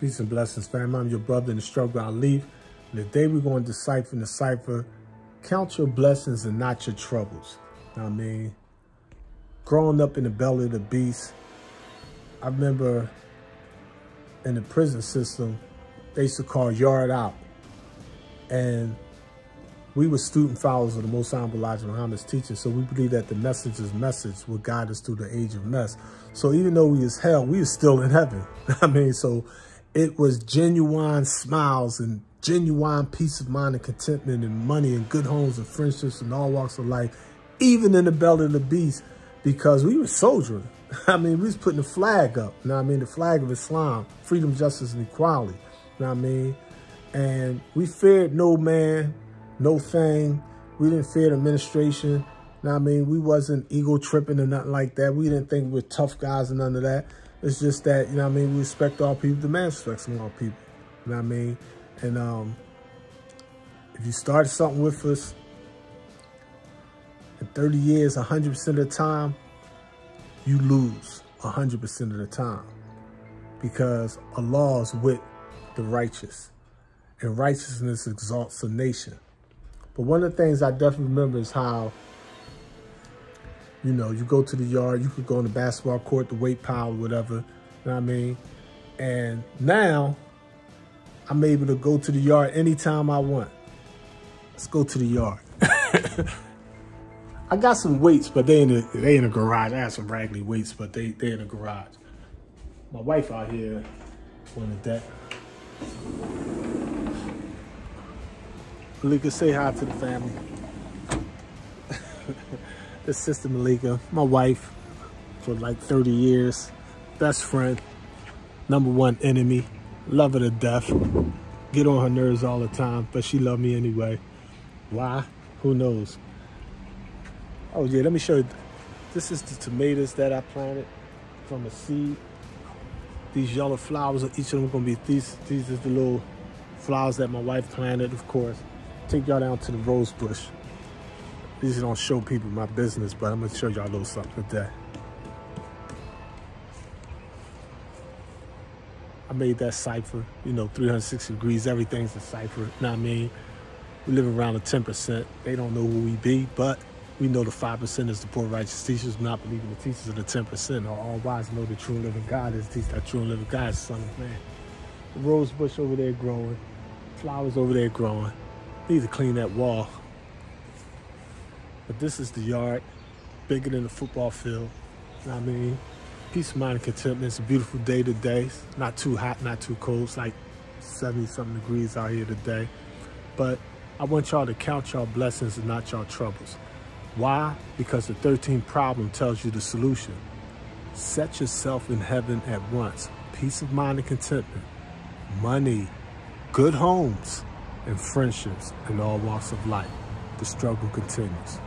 Peace and blessings, family. I'm your brother in the struggle I leave. And today we're going to decipher in the cipher, count your blessings and not your troubles. I mean, growing up in the belly of the beast, I remember in the prison system, they used to call yard out. And we were student followers of the Most Honorable Elijah Muhammad's teaching, so we believe that the messenger's message will guide us through the age of mess. So even though we is hell, we was still in heaven. I mean, so it was genuine smiles and genuine peace of mind and contentment and money and good homes and friendships and all walks of life, even in the belly of the beast, because we were soldiering. I mean, we was putting the flag up, you know I mean? The flag of Islam, freedom, justice, and equality, you know what I mean? And we feared no man, no thing. We didn't fear the administration, you know I mean? We wasn't ego tripping or nothing like that. We didn't think we we're tough guys and none of that. It's just that, you know I mean, we respect all people, the man respects all people. You know what I mean? And um, if you start something with us in 30 years, 100% of the time, you lose 100% of the time. Because Allah is with the righteous. And righteousness exalts a nation. But one of the things I definitely remember is how you know, you go to the yard, you could go on the basketball court, the weight pile, whatever. You know what I mean? And now I'm able to go to the yard anytime I want. Let's go to the yard. I got some weights, but they in the they in the garage. I have some Ragley weights, but they they in the garage. My wife out here the deck. Malika, say hi to the family. This Sister Malika, my wife for like 30 years, best friend, number one enemy, love her to death, get on her nerves all the time, but she love me anyway. Why? Who knows? Oh yeah, let me show you. This is the tomatoes that I planted from a seed. These yellow flowers, each of them gonna be, these, these is the little flowers that my wife planted, of course. Take y'all down to the rose bush. Usually don't show people my business, but I'm gonna show y'all a little something today. I made that cipher, you know, 360 degrees, everything's a cipher, you know what I mean? We live around the 10%. They don't know who we be, but we know the 5% is the poor righteous teachers, not believing the teachers of the 10%. Or all wise know the true living God is teach that true living God is son of man. The rose bush over there growing, flowers over there growing. Need to clean that wall. But this is the yard, bigger than the football field. I mean, peace of mind and contentment. It's a beautiful day today. Not too hot, not too cold. It's like 70 something degrees out here today. But I want y'all to count y'all blessings and not y'all troubles. Why? Because the 13th problem tells you the solution. Set yourself in heaven at once. Peace of mind and contentment. Money, good homes, and friendships in all walks of life. The struggle continues.